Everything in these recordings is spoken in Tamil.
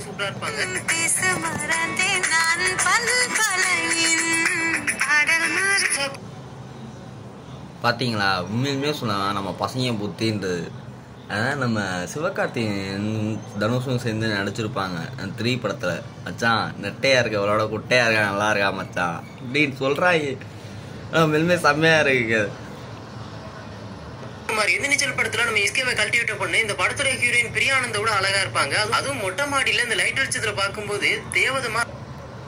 ரொம்ப சூப்பரா இருப்பாங்க பார்த்தீங்களா உண்மையுமே சொன்னால் நம்ம பசங்க புத்தின்றது. அதான் நம்ம சிவகார்த்திகேயன் தனுஷும் சேர்ந்து நடிச்சிருப்பாங்க. அந்த த்ரீ படத்தில் மச்சான் நெட்டையா இருக்க அவளோட குட்டையா இருக்கா நல்லா இருக்கா மச்சான்? அப்படின்னு சொல்கிறாங்க மெல்மே செம்மையாக இருக்கு மாதிரி எதிர்நீச்சல் படத்துல நம்ம எஸ்கேவை கல்டிவேட் பண்ண இந்த படத்துடைய ஹீரோயின் பிரியானந்த விட அழகா இருப்பாங்க. அது- அதுவும் மொட்டை மாடியில இந்த லைட் வெளிச்சத்துல பார்க்கும்போது தேவதமா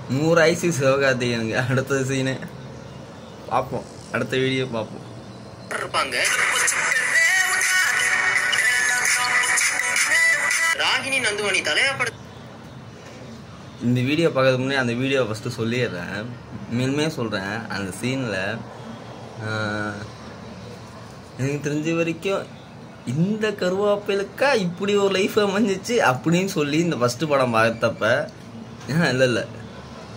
நூறு ஐசி சிவகார்த்திகேயனுங்க அடுத்த சீனு பார்ப்போம். அடுத்த வீடியோ பார்ப்போம். இருப்பாங்க. ராகினி நந்துவனி தலையா பட இந்த வீடியோ பார்க்கறதுக்கு முன்னாடி அந்த வீடியோ ஃபஸ்ட்டு சொல்லிடுறேன். மேலுமே சொல்கிறேன் அந்த சீனில் எனக்கு தெரிஞ்ச வரைக்கும் இந்த கருவாப்பிலுக்கா இப்படி ஒரு லைஃப் அமைஞ்சிச்சு அப்படின்னு சொல்லி இந்த ஃபஸ்ட்டு படம் பார்த்தப்ப இல்லை இல்லை.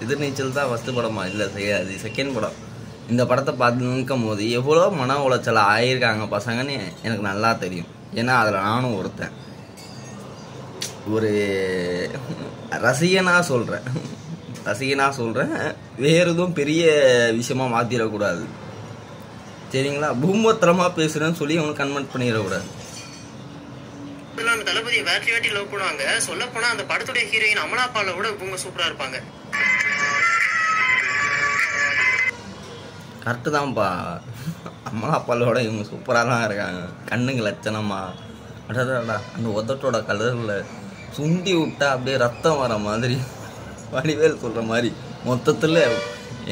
எதிர்நீச்சல் தான் ஃபஸ்ட்டு படமா? இல்லை அது செகண்ட் படம். இந்த படத்தை பார்த்து நிற்கும் போது எவ்வளோ மன உளைச்சல் ஆயிருக்காங்க பசங்கன்னு எனக்கு நல்லா தெரியும். ஏன்னா அதில் நானும் ஒருத்தன். ஒரு ரசிகனாக சொல்கிறேன் ரசிகனாக சொல்கிறேன் வேறு எதுவும் பெரிய விஷயமா மாற்றிடக்கூடாது சரிங்களா? பூமத்திரமா பேசுகிறேன்னு சொல்லி அவனுக்கு கன்வெர்ட் பண்ணிடக்கூடாது தளபதியை வேட்டி வேட்டி லவ் பண்ணுவாங்க. சொல்ல போனா அந்த படத்துடைய ஹீரோயின் அமலா பால விட இவங்க சூப்பரா இருப்பாங்க. கரெக்டு தான்ப்பா அம்மா அப்பாலோட இவங்க சூப்பராக தான் இருக்காங்க. கண்ணுங்க லட்சணமா. அடடா அந்த உதட்டோட கலரில் சுண்டி விட்டா அப்படியே ரத்தம் வர மாதிரி வடிவேல் சொல்கிற மாதிரி. மொத்தத்தில்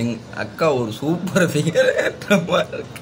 எங் அக்கா ஒரு சூப்பர் ஃபிகர் மாதிரி இருக்கு.